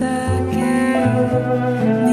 that cave.